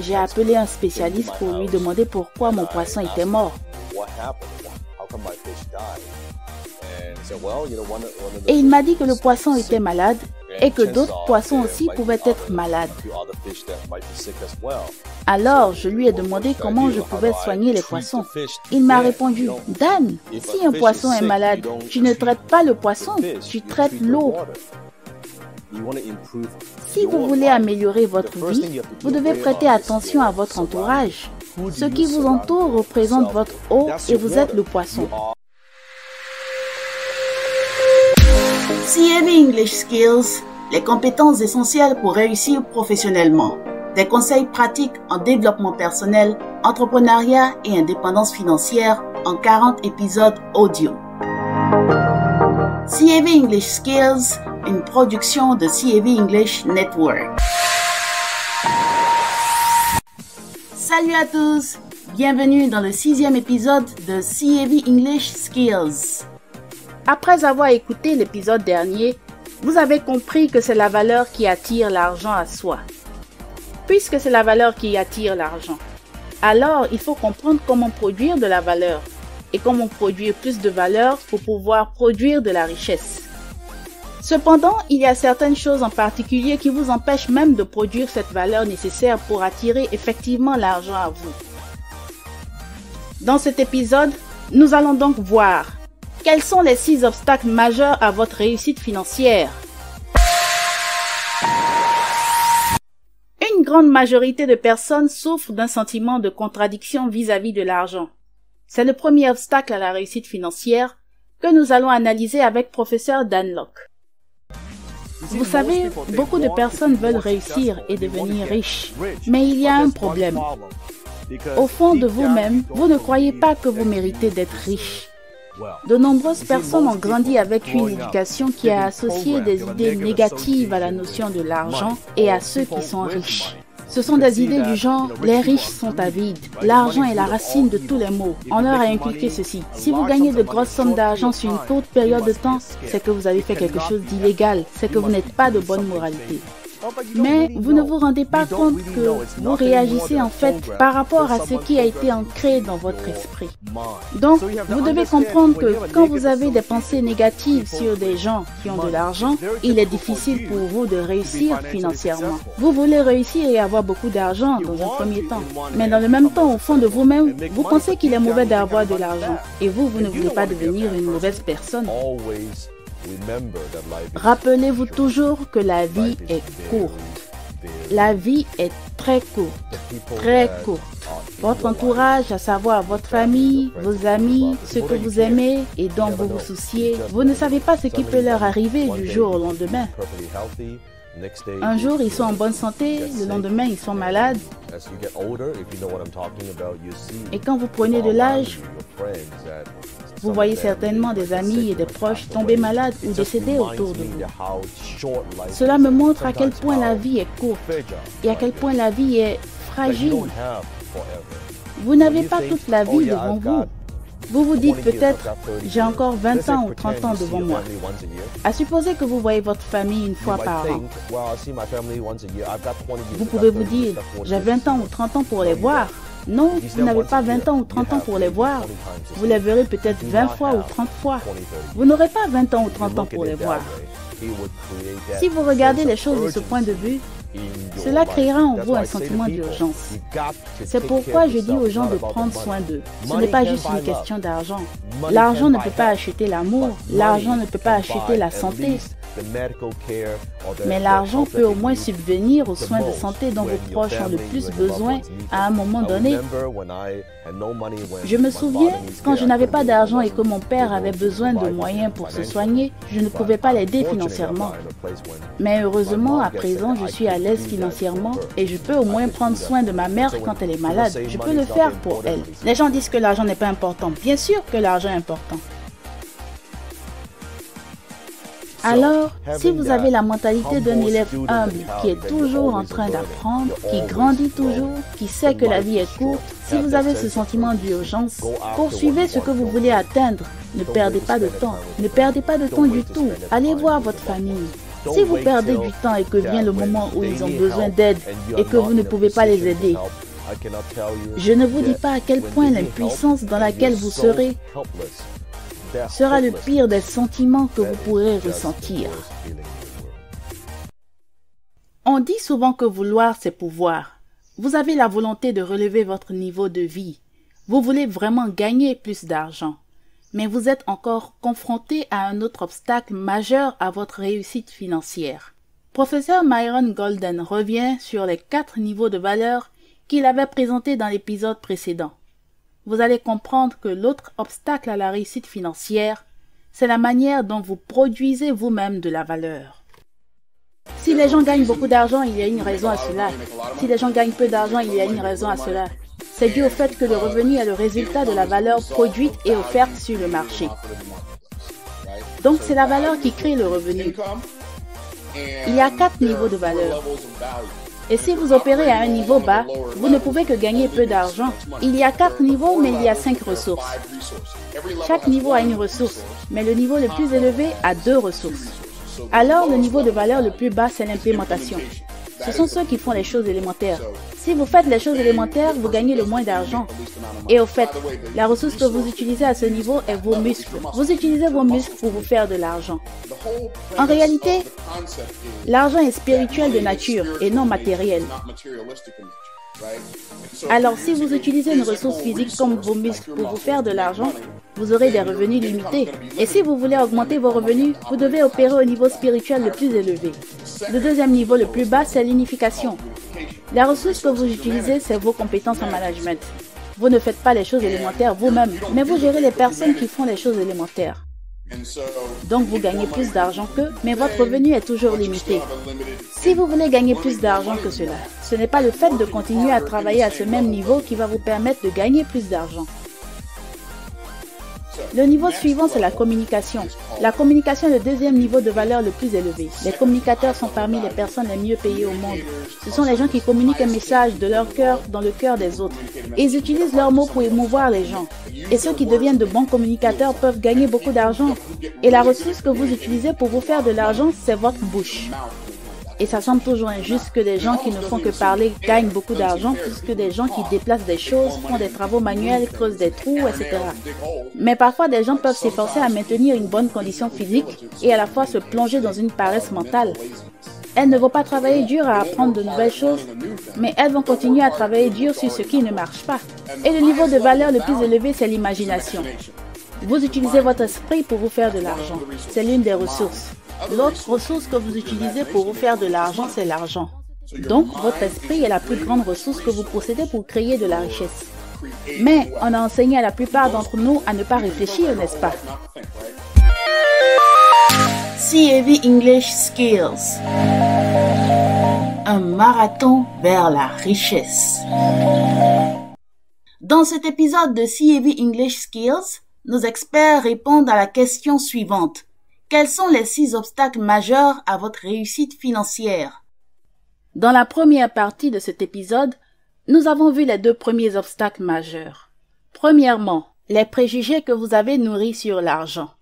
J'ai appelé un spécialiste pour lui demander pourquoi mon poisson était mort. Et il m'a dit que le poisson était malade et que d'autres poissons aussi pouvaient être malades. Alors, je lui ai demandé comment je pouvais soigner les poissons. Il m'a répondu, Dan, si un poisson est malade, tu ne traites pas le poisson, tu traites l'eau. Si vous voulez améliorer votre vie, vous devez prêter attention à votre entourage. Ce qui vous entoure représente votre eau et vous êtes le poisson. CAV English Skills, les compétences essentielles pour réussir professionnellement. Des conseils pratiques en développement personnel, entrepreneuriat et indépendance financière en 40 épisodes audio. CAV English Skills, une production de CAV English Network. Salut à tous, bienvenue dans le sixième épisode de CAV English Skills. Après avoir écouté l'épisode dernier, vous avez compris que c'est la valeur qui attire l'argent à soi. Puisque c'est la valeur qui attire l'argent, alors il faut comprendre comment produire de la valeur et comment produire plus de valeur pour pouvoir produire de la richesse. Cependant, il y a certaines choses en particulier qui vous empêchent même de produire cette valeur nécessaire pour attirer effectivement l'argent à vous. Dans cet épisode, nous allons donc voir quels sont les six obstacles majeurs à votre réussite financière Une grande majorité de personnes souffrent d'un sentiment de contradiction vis-à-vis de l'argent. C'est le premier obstacle à la réussite financière que nous allons analyser avec professeur Danlock. Vous savez, beaucoup de personnes veulent réussir et devenir riches, mais il y a un problème. Au fond de vous-même, vous ne croyez pas que vous méritez d'être riche. De nombreuses personnes ont grandi avec une éducation qui a associé des idées négatives à la notion de l'argent et à ceux qui sont riches. Ce sont des idées du genre les riches sont avides, l'argent est la racine de tous les maux. On leur a inculqué ceci. Si vous gagnez de grosses sommes d'argent sur une courte période de temps, c'est que vous avez fait quelque chose d'illégal, c'est que vous n'êtes pas de bonne moralité. Mais vous ne vous rendez pas compte que vous réagissez en fait par rapport à ce qui a été ancré dans votre esprit. Donc, vous devez comprendre que quand vous avez des pensées négatives sur des gens qui ont de l'argent, il est difficile pour vous de réussir financièrement. Vous voulez réussir et avoir beaucoup d'argent dans un premier temps. Mais dans le même temps, au fond de vous-même, vous pensez qu'il est mauvais d'avoir de l'argent. Et vous, vous ne voulez pas devenir une mauvaise personne. Rappelez-vous toujours que la vie est courte. La vie est très courte, très courte. Votre entourage, à savoir votre famille, vos amis, ceux que vous aimez et dont vous vous souciez, vous ne savez pas ce qui peut leur arriver du jour au lendemain. Un jour, ils sont en bonne santé, le lendemain, ils sont malades. Et quand vous prenez de l'âge, vous voyez certainement des amis et des proches tomber malades ou décéder autour de vous. Cela me montre à quel point la vie est courte et à quel point la vie est fragile. Vous n'avez pas toute la vie devant vous. Vous vous dites peut-être, j'ai encore 20 ans ou 30 ans devant moi. À supposer que vous voyez votre famille une fois par an. Vous pouvez vous dire, j'ai 20 ans ou 30 ans pour les voir. Non, vous n'avez pas 20 ans ou 30 ans pour les voir. Vous les verrez peut-être 20 fois ou 30 fois. Vous n'aurez pas 20 ans ou 30 ans pour les voir. Si vous regardez les choses de ce point de vue, cela créera en vous un sentiment d'urgence. C'est pourquoi je dis aux gens de prendre soin d'eux. Ce n'est pas juste une question d'argent. L'argent ne peut pas acheter l'amour, l'argent ne peut pas acheter la santé, mais l'argent peut au moins subvenir aux soins de santé dont vos proches ont le plus besoin à un moment donné. Je me souviens, quand je n'avais pas d'argent et que mon père avait besoin de moyens pour se soigner, je ne pouvais pas l'aider financièrement. Mais heureusement, à présent, je suis à l'aise financièrement et je peux au moins prendre soin de ma mère quand elle est malade. Je peux le faire pour elle. Les gens disent que l'argent n'est pas important. Bien sûr que l'argent est important. Alors, si vous avez la mentalité d'un élève humble qui est toujours en train d'apprendre, qui grandit toujours, qui sait que la vie est courte, si vous avez ce sentiment d'urgence, poursuivez ce que vous voulez atteindre. Ne perdez pas de temps. Ne perdez pas de temps du tout. Allez voir votre famille. Si vous perdez du temps et que vient le moment où ils ont besoin d'aide et que vous ne pouvez pas les aider, je ne vous dis pas à quel point l'impuissance dans laquelle vous serez sera le pire des sentiments que vous pourrez ressentir. On dit souvent que vouloir, c'est pouvoir. Vous avez la volonté de relever votre niveau de vie. Vous voulez vraiment gagner plus d'argent. Mais vous êtes encore confronté à un autre obstacle majeur à votre réussite financière. Professeur Myron Golden revient sur les quatre niveaux de valeur qu'il avait présentés dans l'épisode précédent. Vous allez comprendre que l'autre obstacle à la réussite financière, c'est la manière dont vous produisez vous-même de la valeur. Si les gens gagnent beaucoup d'argent, il y a une raison à cela. Si les gens gagnent peu d'argent, il y a une raison à cela. C'est dû au fait que le revenu est le résultat de la valeur produite et offerte sur le marché. Donc c'est la valeur qui crée le revenu. Il y a quatre niveaux de valeur. Et si vous opérez à un niveau bas, vous ne pouvez que gagner peu d'argent. Il y a quatre niveaux, mais il y a cinq ressources. Chaque niveau a une ressource, mais le niveau le plus élevé a deux ressources. Alors, le niveau de valeur le plus bas, c'est l'implémentation. Ce sont ceux qui font les choses élémentaires. Si vous faites les choses élémentaires, vous gagnez le moins d'argent. Et au fait, la ressource que vous utilisez à ce niveau est vos muscles. Vous utilisez vos muscles pour vous faire de l'argent. En réalité, l'argent est spirituel de nature et non matériel. Alors, si vous utilisez une ressource physique comme vos muscles pour vous faire de l'argent, vous aurez des revenus limités. Et si vous voulez augmenter vos revenus, vous devez opérer au niveau spirituel le plus élevé. Le deuxième niveau le plus bas, c'est l'unification. La ressource que vous utilisez, c'est vos compétences en management. Vous ne faites pas les choses élémentaires vous-même, mais vous gérez les personnes qui font les choses élémentaires. Donc vous gagnez plus d'argent qu'eux, mais votre revenu est toujours limité. Si vous voulez gagner plus d'argent que cela, ce n'est pas le fait de continuer à travailler à ce même niveau qui va vous permettre de gagner plus d'argent. Le niveau suivant, c'est la communication. La communication est le deuxième niveau de valeur le plus élevé. Les communicateurs sont parmi les personnes les mieux payées au monde. Ce sont les gens qui communiquent un message de leur cœur dans le cœur des autres. ils utilisent leurs mots pour émouvoir les gens. Et ceux qui deviennent de bons communicateurs peuvent gagner beaucoup d'argent. Et la ressource que vous utilisez pour vous faire de l'argent, c'est votre bouche. Et ça semble toujours injuste que des gens qui ne font que parler gagnent beaucoup d'argent plus que des gens qui déplacent des choses, font des travaux manuels, creusent des trous, etc. Mais parfois, des gens peuvent s'efforcer à maintenir une bonne condition physique et à la fois se plonger dans une paresse mentale. Elles ne vont pas travailler dur à apprendre de nouvelles choses, mais elles vont continuer à travailler dur sur ce qui ne marche pas. Et le niveau de valeur le plus élevé, c'est l'imagination. Vous utilisez votre esprit pour vous faire de l'argent. C'est l'une des ressources. L'autre ressource que vous utilisez pour vous faire de l'argent, c'est l'argent. Donc, votre esprit est la plus grande ressource que vous possédez pour créer de la richesse. Mais on a enseigné à la plupart d'entre nous à ne pas réfléchir, n'est-ce pas? CAV English Skills Un marathon vers la richesse. Dans cet épisode de CAV English Skills, nos experts répondent à la question suivante. Quels sont les six obstacles majeurs à votre réussite financière? Dans la première partie de cet épisode, nous avons vu les deux premiers obstacles majeurs. Premièrement, les préjugés que vous avez nourris sur l'argent.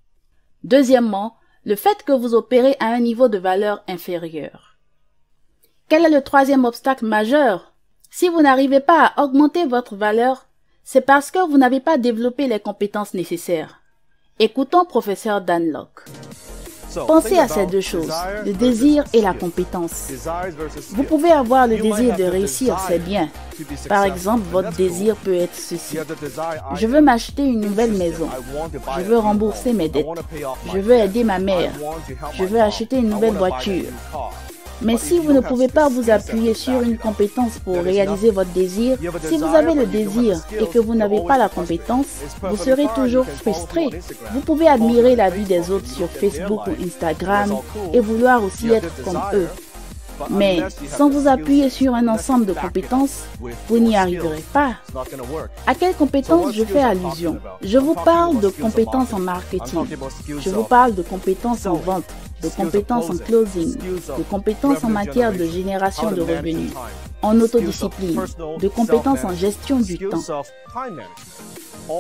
Deuxièmement, le fait que vous opérez à un niveau de valeur inférieur. Quel est le troisième obstacle majeur? Si vous n'arrivez pas à augmenter votre valeur, c'est parce que vous n'avez pas développé les compétences nécessaires. Écoutons professeur Danlock. Pensez à ces deux choses, le désir et la compétence. Vous pouvez avoir le désir de réussir, c'est bien. Par exemple, votre désir peut être ceci. Je veux m'acheter une nouvelle maison. Je veux rembourser mes dettes. Je veux aider ma mère. Je veux acheter une nouvelle voiture. Mais si vous ne pouvez pas vous appuyer sur une compétence pour réaliser votre désir, si vous avez le désir et que vous n'avez pas la compétence, vous serez toujours frustré. Vous pouvez admirer la vie des autres sur Facebook ou Instagram et vouloir aussi être comme eux. Mais sans vous appuyer sur un ensemble de compétences, vous n'y arriverez pas. À quelles compétences je fais allusion? Je vous parle de compétences en marketing. Je vous parle de compétences en vente, de compétences en closing, de compétences en matière de génération de revenus, en autodiscipline, de compétences en gestion du temps.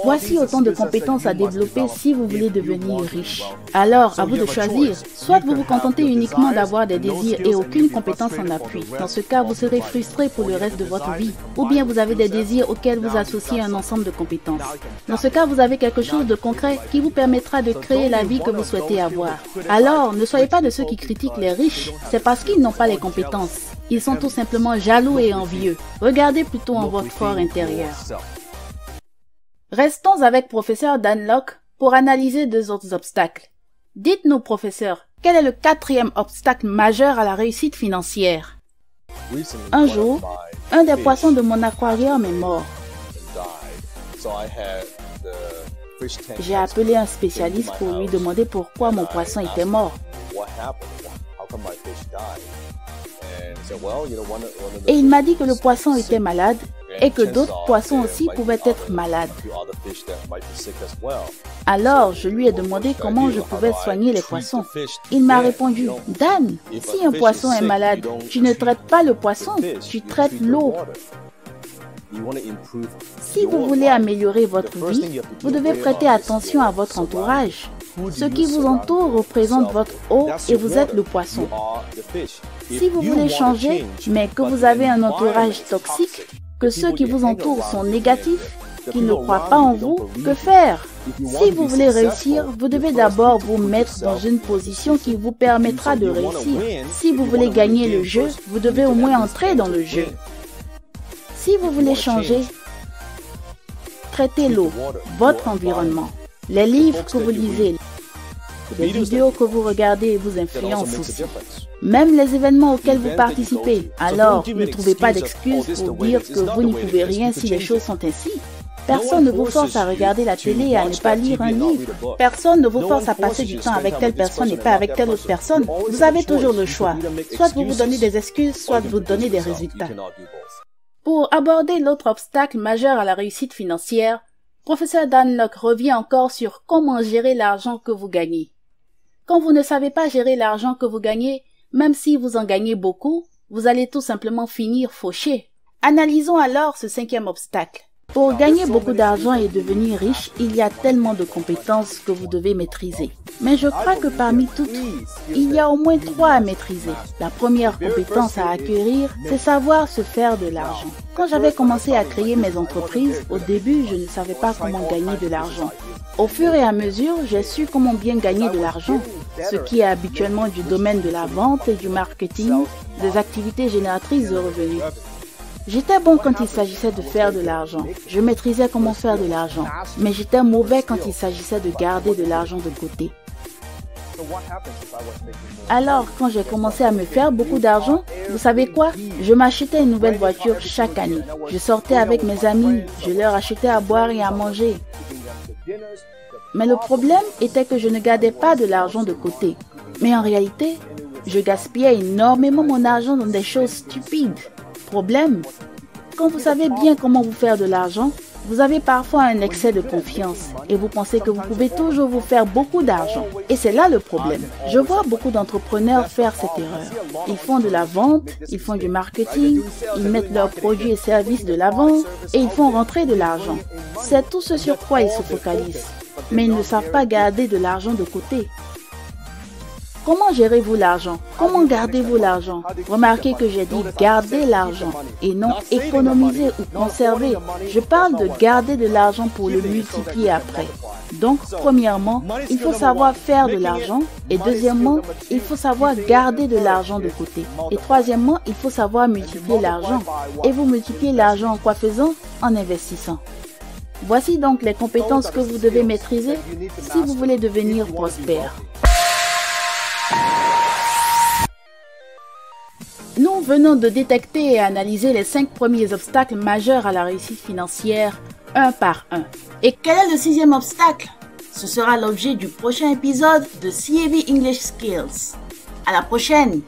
Voici autant de compétences à développer si vous voulez devenir riche. Alors, à vous de choisir. Soit vous vous contentez uniquement d'avoir des désirs et aucune compétence en appui. Dans ce cas, vous serez frustré pour le reste de votre vie. Ou bien vous avez des désirs auxquels vous associez un ensemble de compétences. Dans ce cas, vous avez quelque chose de concret qui vous permettra de créer la vie que vous souhaitez avoir. Alors, ne soyez pas de ceux qui critiquent les riches. C'est parce qu'ils n'ont pas les compétences. Ils sont tout simplement jaloux et envieux. Regardez plutôt en votre fort intérieur. Restons avec professeur Dan Locke pour analyser deux autres obstacles. Dites-nous, professeur, quel est le quatrième obstacle majeur à la réussite financière? Un jour, un des poissons de mon aquarium est mort. J'ai appelé un spécialiste pour lui demander pourquoi mon poisson était mort. Et il m'a dit que le poisson était malade et que d'autres poissons aussi pouvaient être malades. Alors, je lui ai demandé comment je pouvais soigner les poissons. Il m'a répondu, Dan, si un poisson est malade, tu ne traites pas le poisson, tu traites l'eau. Si vous voulez améliorer votre vie, vous devez prêter attention à votre entourage. Ce qui vous entoure représente votre eau et vous êtes le poisson. Si vous voulez changer, mais que vous avez un entourage toxique, que ceux qui vous entourent sont négatifs, qu'ils ne croient pas en vous, que faire Si vous voulez réussir, vous devez d'abord vous mettre dans une position qui vous permettra de réussir. Si vous voulez gagner le jeu, vous devez au moins entrer dans le jeu. Si vous voulez changer, traitez l'eau, votre environnement, les livres que vous lisez, les vidéos que vous regardez vous influencent aussi. Même les événements auxquels vous participez. Alors, ne trouvez pas d'excuses pour dire que vous n'y pouvez rien si les choses sont ainsi. Personne ne vous force à regarder la télé et à ne pas lire un livre. Personne ne vous force à passer du temps avec telle personne et pas avec telle autre personne. Vous avez toujours le choix. Soit vous vous donnez des excuses, soit vous donnez des résultats. Pour aborder l'autre obstacle majeur à la réussite financière, professeur Dan Locke revient encore sur comment gérer l'argent que vous gagnez. Quand vous ne savez pas gérer l'argent que vous gagnez, même si vous en gagnez beaucoup, vous allez tout simplement finir fauché. Analysons alors ce cinquième obstacle. Pour gagner beaucoup d'argent et devenir riche, il y a tellement de compétences que vous devez maîtriser. Mais je crois que parmi toutes, il y a au moins trois à maîtriser. La première compétence à acquérir, c'est savoir se faire de l'argent. Quand j'avais commencé à créer mes entreprises, au début, je ne savais pas comment gagner de l'argent. Au fur et à mesure, j'ai su comment bien gagner de l'argent, ce qui est habituellement du domaine de la vente et du marketing, des activités génératrices de revenus. J'étais bon quand il s'agissait de faire de l'argent. Je maîtrisais comment faire de l'argent. Mais j'étais mauvais quand il s'agissait de garder de l'argent de côté. Alors, quand j'ai commencé à me faire beaucoup d'argent, vous savez quoi? Je m'achetais une nouvelle voiture chaque année. Je sortais avec mes amis, je leur achetais à boire et à manger. Mais le problème était que je ne gardais pas de l'argent de côté. Mais en réalité, je gaspillais énormément mon argent dans des choses stupides problème. Quand vous savez bien comment vous faire de l'argent, vous avez parfois un excès de confiance et vous pensez que vous pouvez toujours vous faire beaucoup d'argent. Et c'est là le problème. Je vois beaucoup d'entrepreneurs faire cette erreur. Ils font de la vente, ils font du marketing, ils mettent leurs produits et services de l'avant et ils font rentrer de l'argent. C'est tout ce sur quoi ils se focalisent. Mais ils ne savent pas garder de l'argent de côté. Comment gérez-vous l'argent? Comment gardez-vous l'argent? Remarquez que j'ai dit garder l'argent et non économiser ou conserver. Je parle de garder de l'argent pour le multiplier après. Donc, premièrement, il faut savoir faire de l'argent. Et deuxièmement, il faut savoir garder de l'argent de côté. Et troisièmement, il faut savoir multiplier l'argent. Et vous multipliez l'argent en quoi faisant? En investissant. Voici donc les compétences que vous devez maîtriser si vous voulez devenir prospère. Nous venons de détecter et analyser les cinq premiers obstacles majeurs à la réussite financière, un par un. Et quel est le sixième obstacle? Ce sera l'objet du prochain épisode de CAV English Skills. À la prochaine